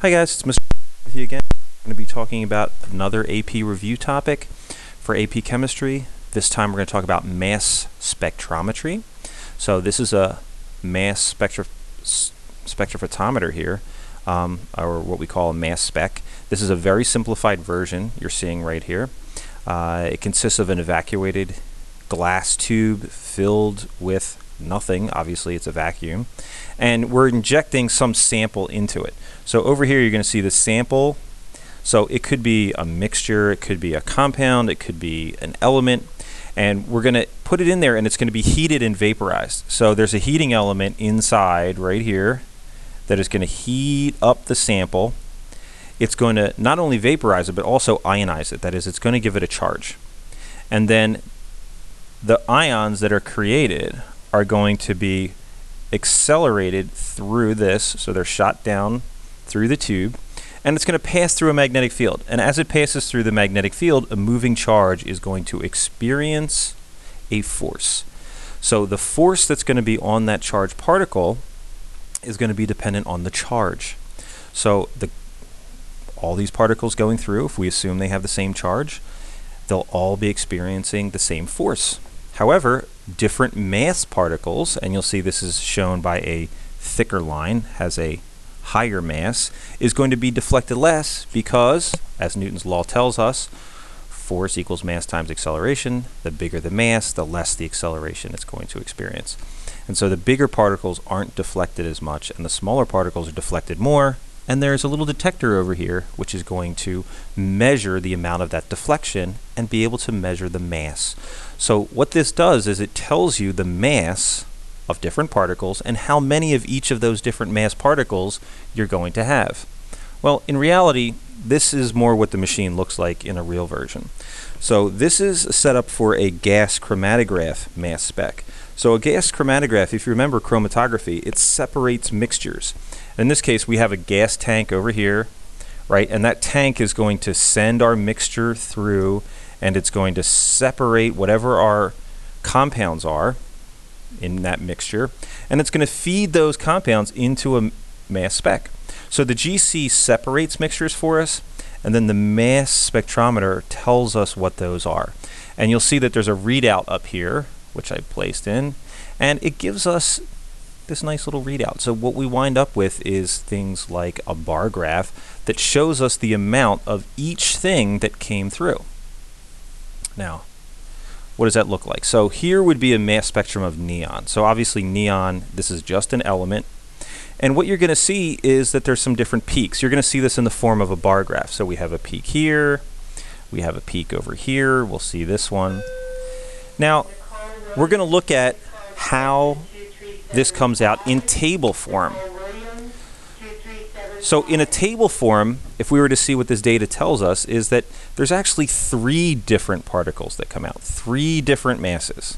Hi guys, it's Mr. with you again. I'm going to be talking about another AP review topic for AP Chemistry. This time we're going to talk about mass spectrometry. So this is a mass spectro spectrophotometer here, um, or what we call a mass spec. This is a very simplified version you're seeing right here. Uh, it consists of an evacuated glass tube filled with nothing. Obviously, it's a vacuum. And we're injecting some sample into it. So over here, you're going to see the sample. So it could be a mixture, it could be a compound, it could be an element. And we're going to put it in there and it's going to be heated and vaporized. So there's a heating element inside right here that is going to heat up the sample. It's going to not only vaporize it, but also ionize it. That is, it's going to give it a charge. And then the ions that are created are going to be accelerated through this, so they're shot down through the tube, and it's going to pass through a magnetic field. And as it passes through the magnetic field, a moving charge is going to experience a force. So the force that's going to be on that charged particle is going to be dependent on the charge. So the all these particles going through, if we assume they have the same charge, they'll all be experiencing the same force. However, different mass particles, and you'll see this is shown by a thicker line, has a higher mass, is going to be deflected less because, as Newton's law tells us, force equals mass times acceleration. The bigger the mass, the less the acceleration it's going to experience. And so the bigger particles aren't deflected as much, and the smaller particles are deflected more, and there's a little detector over here which is going to measure the amount of that deflection and be able to measure the mass. So what this does is it tells you the mass of different particles and how many of each of those different mass particles you're going to have. Well, in reality, this is more what the machine looks like in a real version. So this is set up for a gas chromatograph mass spec. So a gas chromatograph, if you remember chromatography, it separates mixtures. In this case, we have a gas tank over here, right? And that tank is going to send our mixture through and it's going to separate whatever our compounds are in that mixture and it's going to feed those compounds into a mass spec. So the GC separates mixtures for us and then the mass spectrometer tells us what those are. And you'll see that there's a readout up here, which I placed in, and it gives us this nice little readout. So what we wind up with is things like a bar graph that shows us the amount of each thing that came through. Now, what does that look like? So here would be a mass spectrum of neon. So obviously neon, this is just an element. And what you're going to see is that there's some different peaks. You're going to see this in the form of a bar graph. So we have a peak here, we have a peak over here, we'll see this one. Now, we're going to look at how this comes out in table form. So in a table form, if we were to see what this data tells us, is that there's actually three different particles that come out, three different masses.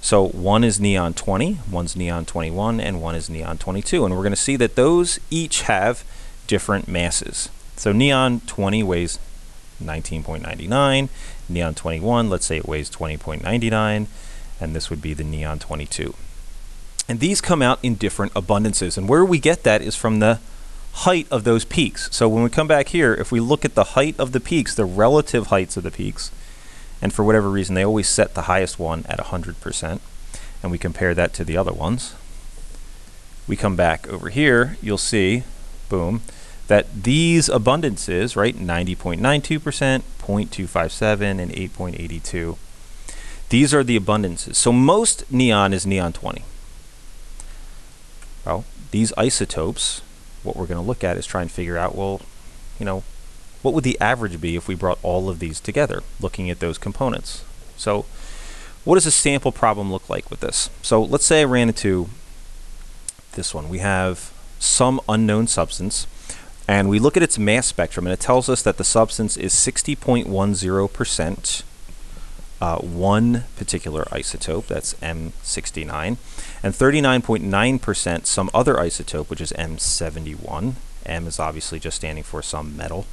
So one is neon 20, one's neon 21, and one is neon 22. And we're going to see that those each have different masses. So neon 20 weighs 19.99, neon 21, let's say it weighs 20.99, and this would be the neon 22. And these come out in different abundances. And where we get that is from the height of those peaks. So when we come back here, if we look at the height of the peaks, the relative heights of the peaks, and for whatever reason, they always set the highest one at 100%, and we compare that to the other ones. We come back over here, you'll see, boom, that these abundances, right, 90.92%, 0.257, and 8.82, these are the abundances. So most neon is neon 20. Well, these isotopes, what we're going to look at is try and figure out, well, you know, what would the average be if we brought all of these together, looking at those components? So what does a sample problem look like with this? So let's say I ran into this one. We have some unknown substance, and we look at its mass spectrum, and it tells us that the substance is 60.10% uh, one particular isotope, that's M69, and 39.9% some other isotope, which is M71. M is obviously just standing for some metal.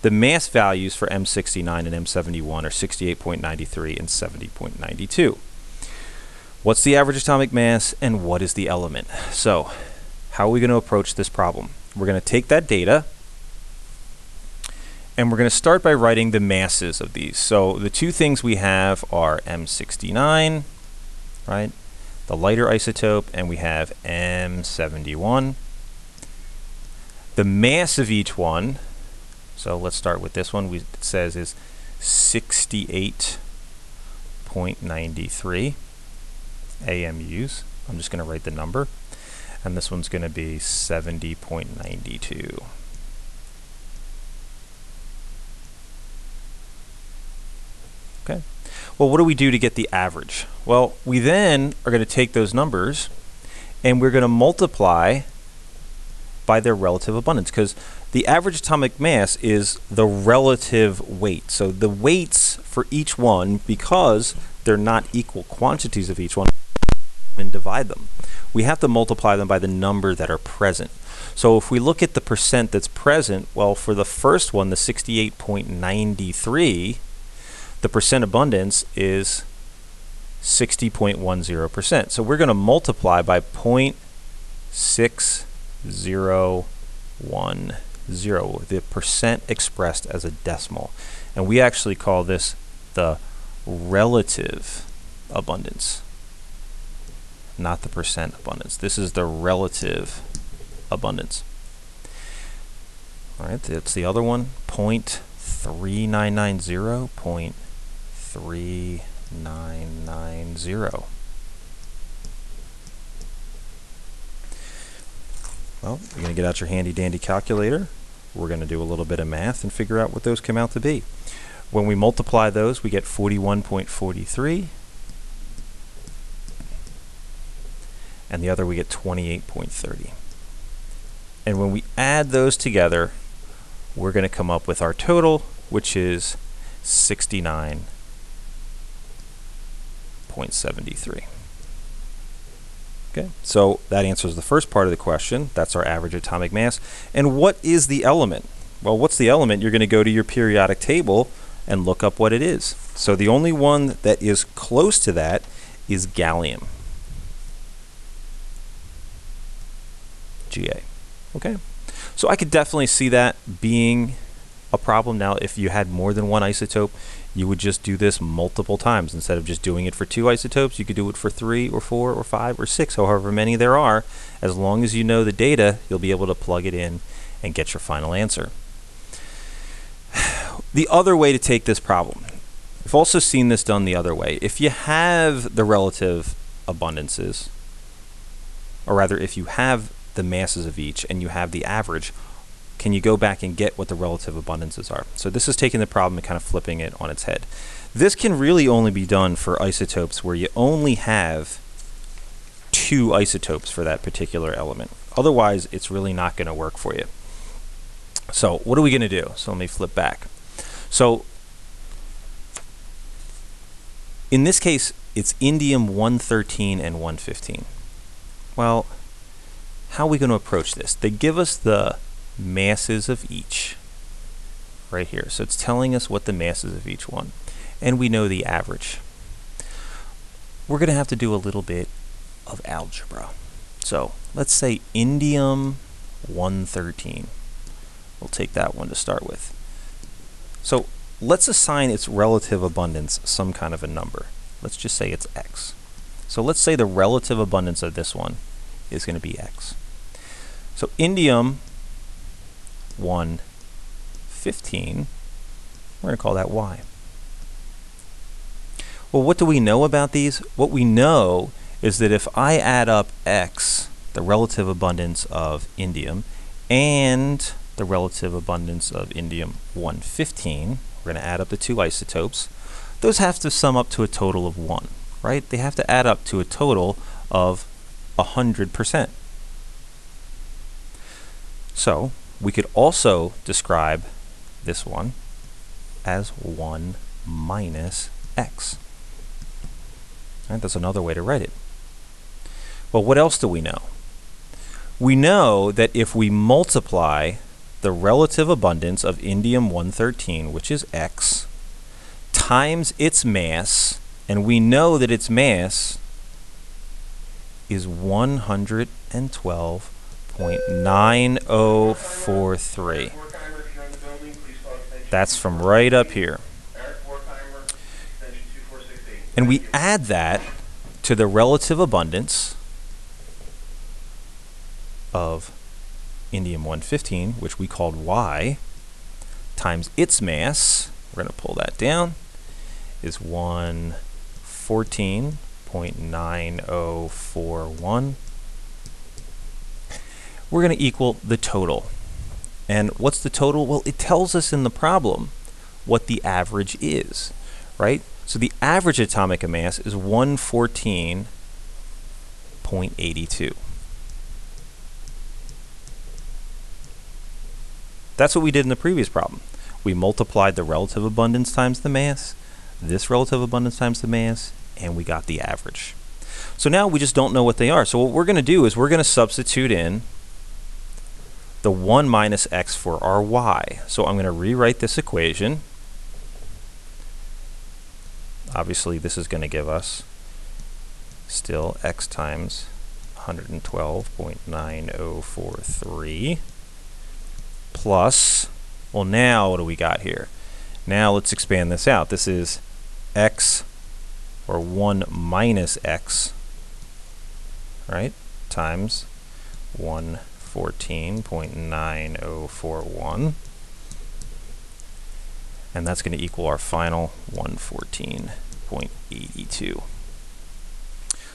The mass values for M69 and M71 are 68.93 and 70.92. What's the average atomic mass and what is the element? So, how are we going to approach this problem? we're going to take that data and we're going to start by writing the masses of these. So the two things we have are M69, right? The lighter isotope, and we have M71. The mass of each one, so let's start with this one, we, it says is 68.93 AMUs. I'm just going to write the number. And this one's going to be 70.92. Okay. Well, what do we do to get the average? Well, we then are going to take those numbers and we're going to multiply by their relative abundance because the average atomic mass is the relative weight. So the weights for each one, because they're not equal quantities of each one, and divide them. We have to multiply them by the number that are present. So if we look at the percent that's present, well, for the first one, the 68.93, the percent abundance is 60.10%. So we're going to multiply by 0.6010, the percent expressed as a decimal. And we actually call this the relative abundance, not the percent abundance. This is the relative abundance. All right, that's the other one, 0.3990, 3990. Well, you're going to get out your handy dandy calculator. We're going to do a little bit of math and figure out what those come out to be. When we multiply those, we get 41.43. And the other we get 28.30. And when we add those together, we're going to come up with our total, which is 69.73. Okay, so that answers the first part of the question. That's our average atomic mass. And what is the element? Well, what's the element? You're going to go to your periodic table and look up what it is. So the only one that is close to that is gallium. GA. Okay. So I could definitely see that being a problem. Now, if you had more than one isotope, you would just do this multiple times. Instead of just doing it for two isotopes, you could do it for three or four or five or six, however many there are. As long as you know the data, you'll be able to plug it in and get your final answer. The other way to take this problem, we've also seen this done the other way. If you have the relative abundances, or rather, if you have the masses of each and you have the average, can you go back and get what the relative abundances are? So this is taking the problem and kind of flipping it on its head. This can really only be done for isotopes where you only have two isotopes for that particular element. Otherwise, it's really not going to work for you. So what are we going to do? So let me flip back. So in this case, it's indium 113 and 115. Well, how are we going to approach this? They give us the masses of each right here. So it's telling us what the masses of each one. And we know the average. We're going to have to do a little bit of algebra. So let's say indium 113. We'll take that one to start with. So let's assign its relative abundance some kind of a number. Let's just say it's x. So let's say the relative abundance of this one is going to be x. So indium 115, we're going to call that y. Well, what do we know about these? What we know is that if I add up x, the relative abundance of indium, and the relative abundance of indium 115. We're going to add up the two isotopes. Those have to sum up to a total of 1, right? They have to add up to a total of 100%. So we could also describe this one as 1 minus x. Right, that's another way to write it. Well, what else do we know? We know that if we multiply the relative abundance of indium 113, which is X, times its mass, and we know that its mass is 112.6 0.9043. That's from right up here. And we add that to the relative abundance of indium 115, which we called Y, times its mass, we're going to pull that down, is 114.9041. We're going to equal the total. And what's the total? Well, it tells us in the problem what the average is, right? So the average atomic mass is 114.82. That's what we did in the previous problem. We multiplied the relative abundance times the mass, this relative abundance times the mass, and we got the average. So now we just don't know what they are. So what we're going to do is we're going to substitute in the 1 minus x for our y. So I'm going to rewrite this equation. Obviously, this is going to give us still x times 112.9043 plus, well now what do we got here? Now let's expand this out. This is x, or 1 minus x, right, times 114.9041. And that's going to equal our final 114.82.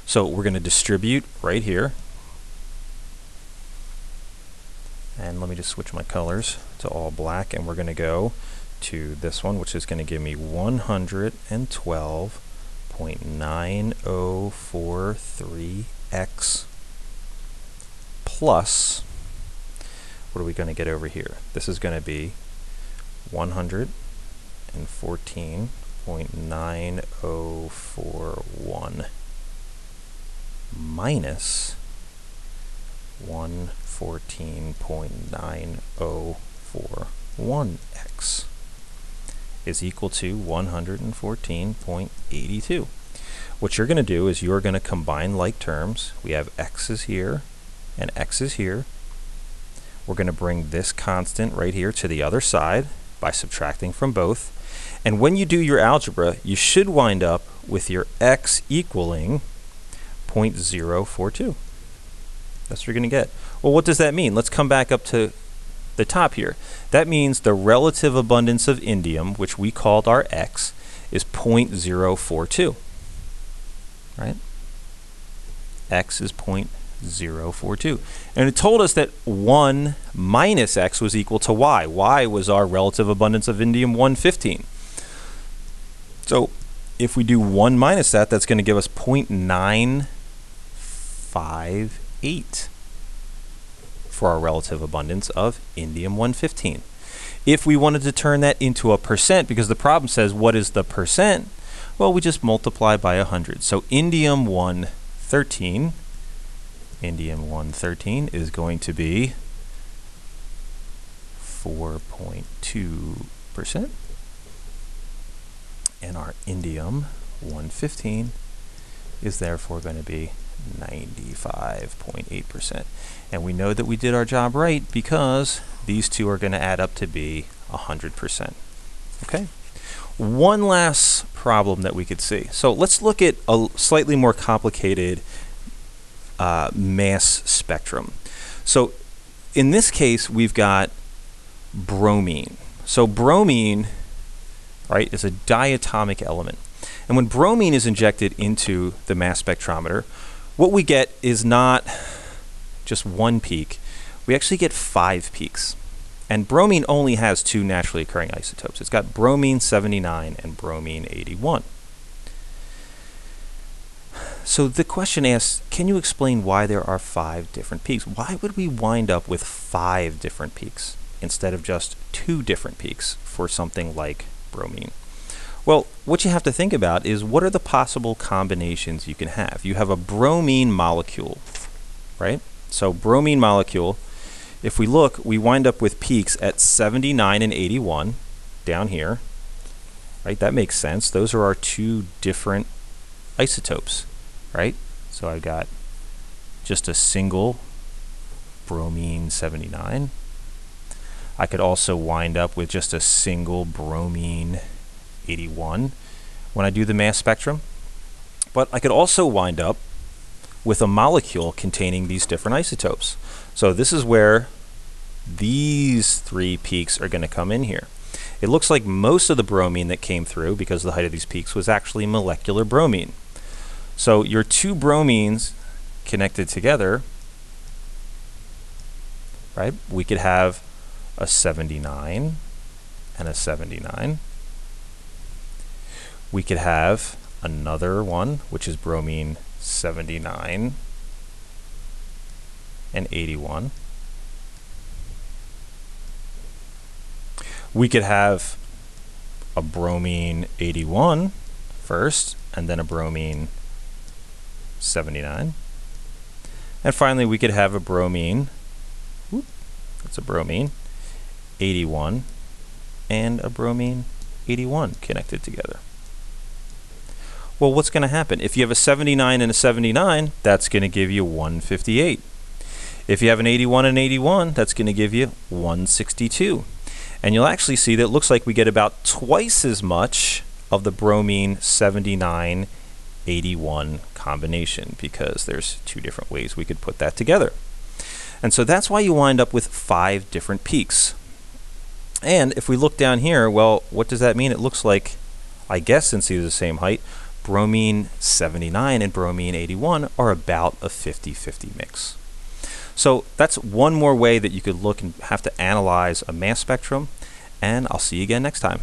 So we're going to distribute right here and let me just switch my colors to all black and we're going to go to this one which is going to give me 112.9043x plus what are we going to get over here this is going to be 114.9041 minus 114.9041x is equal to 114.82. What you're going to do is you're going to combine like terms. We have x's here and x's here. We're going to bring this constant right here to the other side by subtracting from both. And when you do your algebra, you should wind up with your x equaling 0.042. That's what you're going to get. Well, what does that mean? Let's come back up to the top here. That means the relative abundance of indium, which we called our X, is 0.042. Right? X is 0.042. And it told us that 1 minus X was equal to Y. Y was our relative abundance of indium 115. So if we do 1 minus that, that's going to give us 0.958 for our relative abundance of indium 115. If we wanted to turn that into a percent, because the problem says what is the percent, well, we just multiply by 100. So indium 113, indium 113 is going to be 4.2%. And our indium 115 is therefore going to be 95.8%. And we know that we did our job right because these two are going to add up to be 100%. Okay? One last problem that we could see. So let's look at a slightly more complicated uh, mass spectrum. So in this case, we've got bromine. So bromine, right, is a diatomic element. And when bromine is injected into the mass spectrometer, what we get is not just one peak. We actually get five peaks. And bromine only has two naturally occurring isotopes. It's got bromine 79 and bromine 81. So the question asks, can you explain why there are five different peaks? Why would we wind up with five different peaks instead of just two different peaks for something like bromine? Well, what you have to think about is what are the possible combinations you can have? You have a bromine molecule, right? So bromine molecule, if we look, we wind up with peaks at 79 and 81 down here, right? That makes sense. Those are our two different isotopes, right? So I've got just a single bromine 79. I could also wind up with just a single bromine 81 when I do the mass spectrum. But I could also wind up with a molecule containing these different isotopes. So this is where these three peaks are going to come in here. It looks like most of the bromine that came through, because of the height of these peaks, was actually molecular bromine. So your two bromines connected together, right, we could have a 79 and a 79. We could have another one, which is bromine 79 and 81. We could have a bromine 81 first, and then a bromine 79. And finally, we could have a bromine, whoop, that's a bromine, 81, and a bromine 81 connected together. Well, what's going to happen? If you have a 79 and a 79, that's going to give you 158. If you have an 81 and 81, that's going to give you 162. And you'll actually see that it looks like we get about twice as much of the bromine 79 81 combination because there's two different ways we could put that together. And so that's why you wind up with five different peaks. And if we look down here, well, what does that mean? It looks like, I guess since these are the same height, bromine 79 and bromine 81 are about a 50-50 mix. So that's one more way that you could look and have to analyze a mass spectrum, and I'll see you again next time.